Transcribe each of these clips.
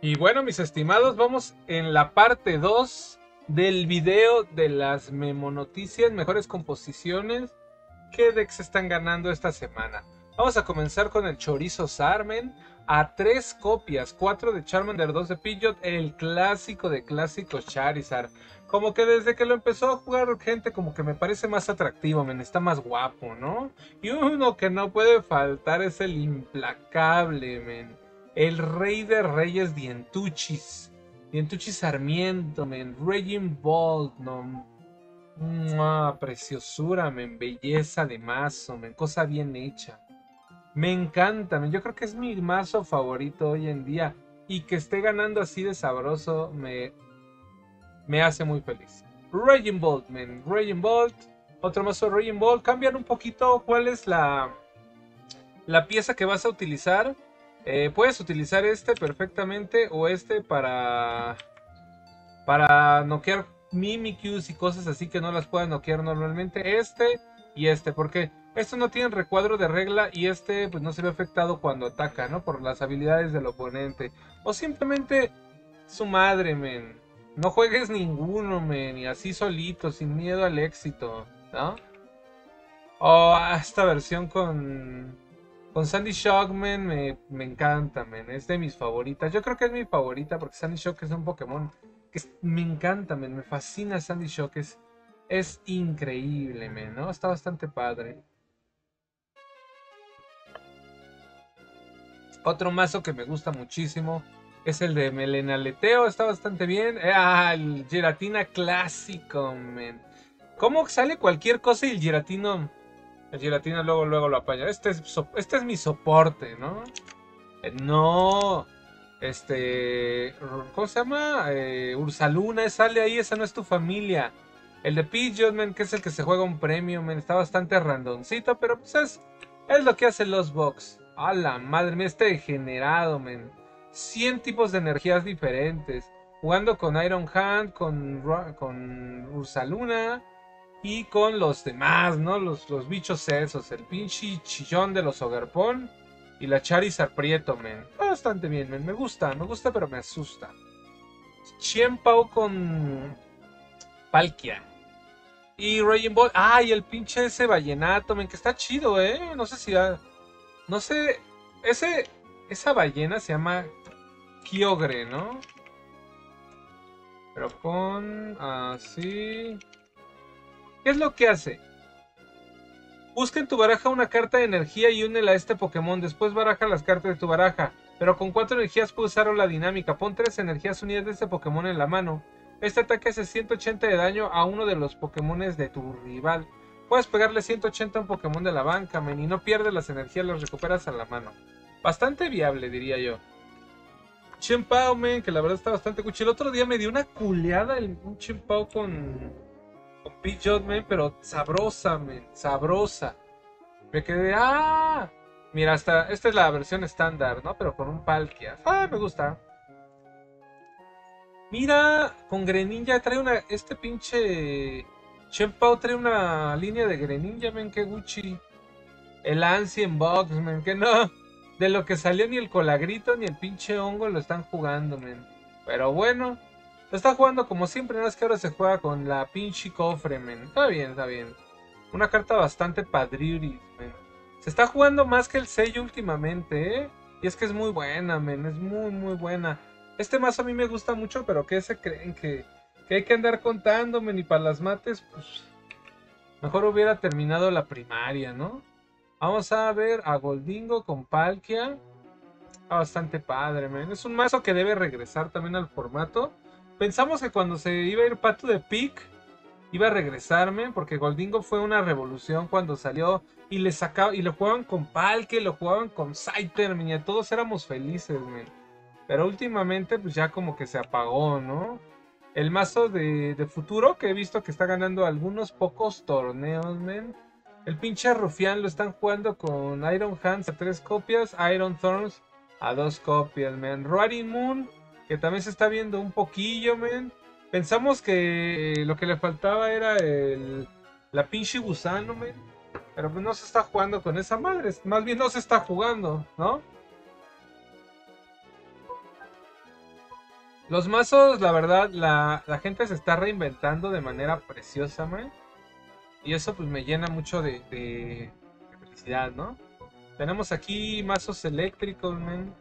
Y bueno, mis estimados, vamos en la parte 2 del video de las memonoticias, mejores composiciones que decks están ganando esta semana. Vamos a comenzar con el Chorizo Sarmen a tres copias, cuatro de Charmander, dos de Pidgeot, el clásico de clásicos Charizard. Como que desde que lo empezó a jugar gente como que me parece más atractivo, men, está más guapo, ¿no? Y uno que no puede faltar es el implacable, men el rey de reyes Dientuchis. Dientuchis Sarmiento, men. Regin no. preciosura, men. Belleza de mazo, men. Cosa bien hecha. Me encanta, men. Yo creo que es mi mazo favorito hoy en día. Y que esté ganando así de sabroso me, me hace muy feliz. Regin Bolt, men. Regin. Otro mazo Regin Bolt. Cambian un poquito cuál es la, la pieza que vas a utilizar eh, puedes utilizar este perfectamente o este para para noquear Mimikyus y cosas así que no las puedan noquear normalmente. Este y este, porque estos no tienen recuadro de regla y este pues no se ve afectado cuando ataca, ¿no? Por las habilidades del oponente. O simplemente su madre, men. No juegues ninguno, men. Y así solito, sin miedo al éxito, ¿no? O esta versión con con Sandy Shock, me, me encanta, man. Es de mis favoritas. Yo creo que es mi favorita porque Sandy Shock es un Pokémon que me encanta, man. Me fascina Sandy Shock. Es, increíble, man, ¿no? Está bastante padre. Otro mazo que me gusta muchísimo es el de Melenaleteo. Está bastante bien. Ah, el Giratina clásico, man. ¿Cómo sale cualquier cosa y el Giratino el gelatina luego, luego lo apaña. Este es, este es mi soporte, ¿no? Eh, no. Este. ¿Cómo se llama? Eh, Ursaluna, sale ahí, esa no es tu familia. El de Pigeon, man, que es el que se juega un premio, man, está bastante randoncito, pero pues es, es lo que hace los box. A la madre mía, este degenerado, man. 100 tipos de energías diferentes. Jugando con Iron Hand, con, con Ursaluna y con los demás, ¿no? Los, los bichos esos, el pinche chillón de los Ogerpon y la Charizard Prieto, men. Bastante bien, men. Me gusta, me gusta, pero me asusta. Chiempao con Palkia. Y Raging Ball. Ah, el pinche ese vallenato, men, que está chido, ¿eh? No sé si... No sé... Ese... Esa ballena se llama Kyogre, ¿no? Pero con... Así... ¿Qué es lo que hace? Busca en tu baraja una carta de energía y únela a este Pokémon. Después baraja las cartas de tu baraja. Pero con cuatro energías puedes usar la dinámica. Pon tres energías unidas de este Pokémon en la mano. Este ataque hace 180 de daño a uno de los Pokémon de tu rival. Puedes pegarle 180 a un Pokémon de la banca, men, y no pierdes las energías, las recuperas a la mano. Bastante viable, diría yo. Chimpao, men, que la verdad está bastante cuchi. El otro día me dio una culeada el, un Chimpao con Pidgeot, pero sabrosa, men, sabrosa. Me quedé, ah, mira, hasta, esta es la versión estándar, ¿no? Pero con un Palkia. Ah, me gusta. Mira, con Greninja trae una, este pinche Chenpao trae una línea de Greninja, men, que Gucci. El Ancient Box, men, que no. De lo que salió ni el colagrito ni el pinche hongo lo están jugando, men. Pero bueno, está jugando como siempre, no es que ahora se juega con la pinche cofre, men. Está bien, está bien. Una carta bastante padriuris, men. Se está jugando más que el sello últimamente, ¿eh? Y es que es muy buena, men. Es muy, muy buena. Este mazo a mí me gusta mucho, pero ¿qué se creen? Que, que hay que andar contándome ni para las mates, pues... Mejor hubiera terminado la primaria, ¿no? Vamos a ver a Goldingo con Palkia. bastante padre, men. Es un mazo que debe regresar también al formato. Pensamos que cuando se iba a ir Pato de Pic, iba a regresarme, porque Goldingo fue una revolución cuando salió y le sacaba, y lo jugaban con Palke, lo jugaban con Scyther, y todos éramos felices, men. Pero últimamente, pues ya como que se apagó, ¿no? El mazo de, futuro, que he visto que está ganando algunos pocos torneos, men. El pinche Rufián lo están jugando con Iron Hands a tres copias, Iron Thorns a dos copias, men. Roaring Moon que también se está viendo un poquillo, men. Pensamos que lo que le faltaba era el, la pinche gusano, men. Pero pues no se está jugando con esa madre. Más bien no se está jugando, ¿no? Los mazos, la verdad, la, la gente se está reinventando de manera preciosa, man. Y eso pues me llena mucho de, de, felicidad, ¿no? Tenemos aquí mazos eléctricos, man.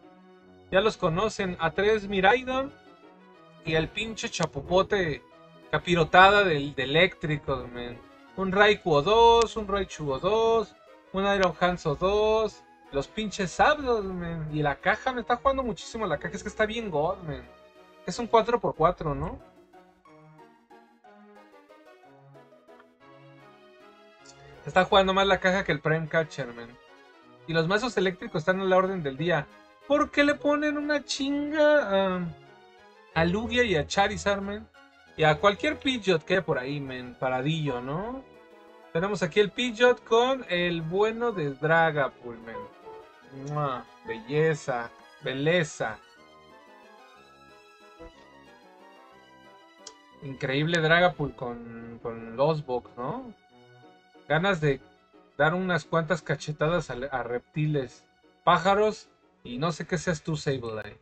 Ya los conocen. A3 Miraidon y el pinche chapopote capirotada del, de eléctricos, man. Un Raikou 2, un Raichu 2, un Iron Hanzo 2. Los pinches sabdos, man. Y la caja, me está jugando muchísimo la caja. Es que está bien god, man. Es un 4x4, ¿no? Está jugando más la caja que el Prime Catcher, man. Y los mazos eléctricos están a la orden del día. ¿Por qué le ponen una chinga a, Lugia y a Charizard, man? Y a cualquier Pidgeot que hay por ahí, man. Paradillo, ¿no? Tenemos aquí el Pidgeot con el bueno de Dragapult, man. Belleza, belleza. Increíble Dragapult con, con los Box, ¿no? ganas de dar unas cuantas cachetadas a, reptiles, pájaros y no sé qué seas tú, Sableye.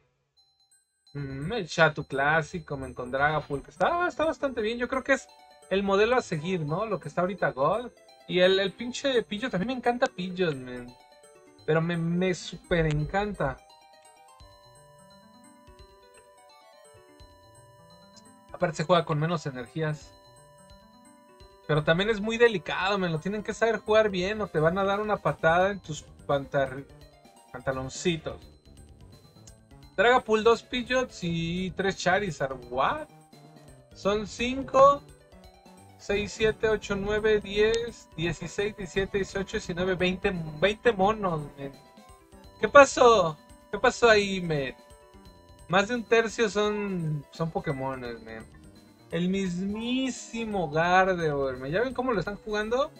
Mm, el Chatu clásico, me con Dragapult, está, está bastante bien. Yo creo que es el modelo a seguir, ¿no? Lo que está ahorita Gold. Y el, el pinche Pillo, también me encanta Pillos, man. Pero me, me super encanta. Aparte se juega con menos energías. Pero también es muy delicado, me lo tienen que saber jugar bien o te van a dar una patada en tus pantaloncitos. Dragapult 2 Pidgeots y 3 Charizard. ¿What? Son 5, 6, 7, 8, 9, 10, 16, 17, 18, 19, 20, 20 monos. ¿Qué pasó? ¿Qué pasó ahí, man? Más de un tercio son, son Pokémones, man. El mismísimo Gardevoir. ¿Ya ven cómo lo están jugando?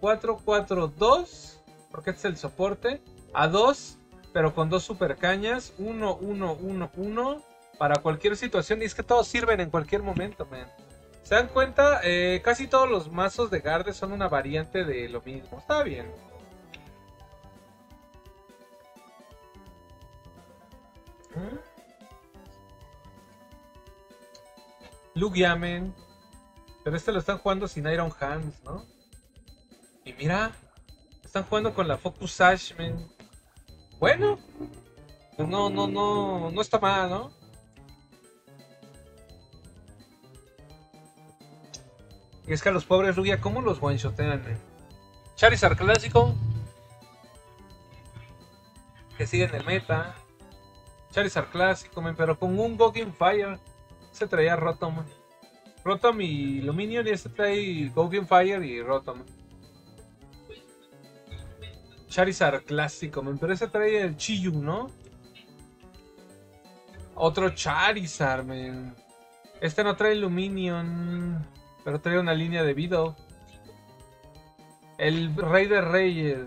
4-4-2. Porque este es el soporte. A 2. Pero con dos super cañas. 1, 1, 1, 1. Para cualquier situación. Y es que todos sirven en cualquier momento, man. ¿Se dan cuenta? Eh, casi todos los mazos de Garde son una variante de lo mismo. Está bien. ¿Mm? Lugiamen. Pero este lo están jugando sin Iron Hands, ¿no? Y mira, están jugando con la Focus Sash, Bueno, pues no, no, no, no está mal, ¿no? Y es que a los pobres Lugia, ¿cómo los one-shotean, Charizard clásico. Que sigue en el meta. Charizard clásico, pero con un Goggin Fire. Se traía Rotom. Rotom y Luminion y este trae Golden Fire y Rotom. Charizard clásico, pero ese trae el Chiyu, ¿no? Otro Charizard, man. Este no trae Luminion, pero trae una línea de Vido. El rey de reyes,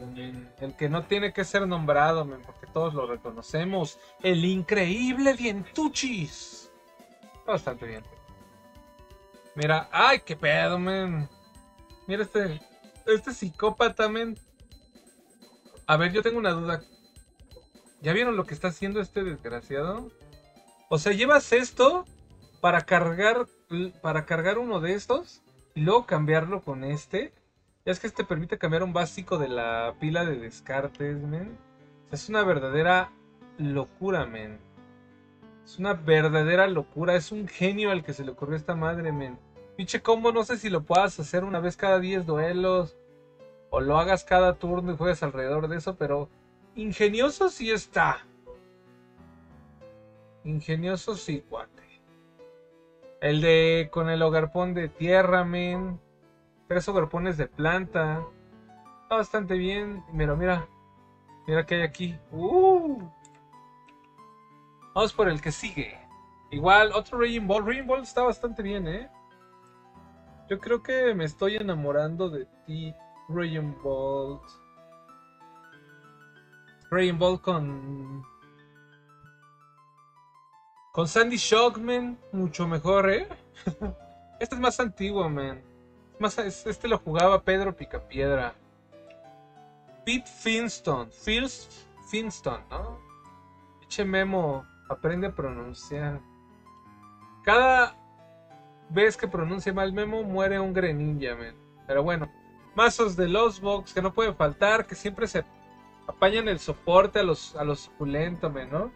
el que no tiene que ser nombrado, porque todos lo reconocemos. El increíble Dientuchis bastante bien. Mira, ay, qué pedo, men. Mira este, este psicópata, men. A ver, yo tengo una duda. ¿Ya vieron lo que está haciendo este desgraciado? O sea, llevas esto para cargar, para cargar uno de estos y luego cambiarlo con este. Ya es que este permite cambiar un básico de la pila de descartes, men. Es una verdadera locura, men. Es una verdadera locura. Es un genio al que se le ocurrió esta madre, men. Pinche combo, no sé si lo puedas hacer una vez cada 10 duelos. O lo hagas cada turno y juegues alrededor de eso, pero ingenioso sí está. Ingenioso sí, cuate. El de con el hogarpón de tierra, men. Tres hogarpones de planta. Está bastante bien. Pero mira. Mira que hay aquí. Uh. Vamos por el que sigue. Igual, otro Raging Ball. Raging Ball está bastante bien, ¿eh? Yo creo que me estoy enamorando de ti, Raging Ball. Raging Ball con... Con Sandy Shockman, mucho mejor, ¿eh? este es más antiguo, man. Más, este lo jugaba Pedro Picapiedra. Pete Finston. Phil Finston, ¿no? Eche memo Aprende a pronunciar. Cada vez que pronuncia mal Memo, muere un Greninja, men. Pero bueno, mazos de los box que no puede faltar, que siempre se apañan el soporte a los, a los suculentos, ¿no?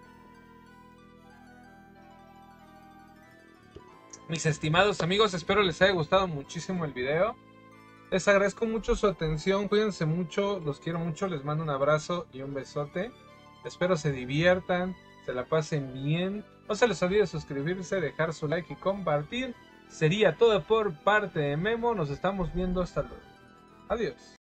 Mis estimados amigos, espero les haya gustado muchísimo el video. Les agradezco mucho su atención, cuídense mucho, los quiero mucho, les mando un abrazo y un besote. Espero se diviertan, se la pasen bien. No se les olvide suscribirse, dejar su like y compartir. Sería todo por parte de Memo, nos estamos viendo hasta luego. Adiós.